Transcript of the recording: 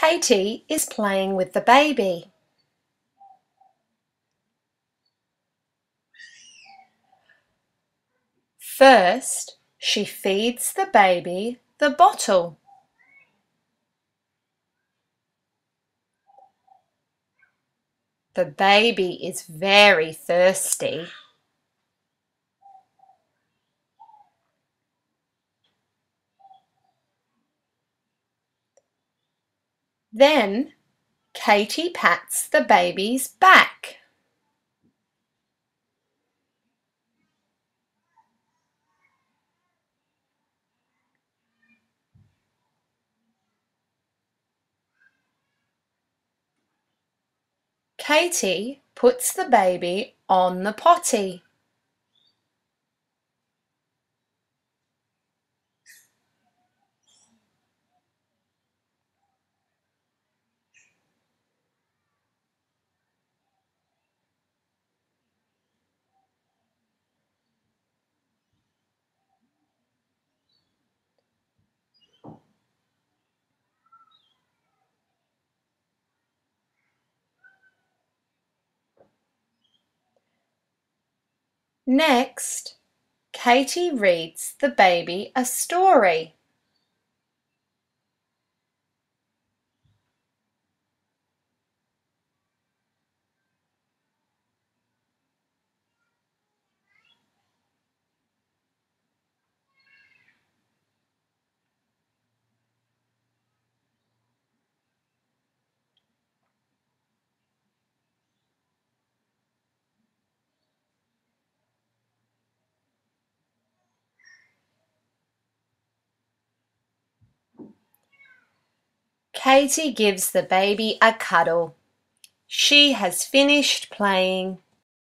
Katie is playing with the baby. First, she feeds the baby the bottle. The baby is very thirsty. Then Katie pats the baby's back. Katie puts the baby on the potty. Next, Katie reads the baby a story. Katie gives the baby a cuddle. She has finished playing.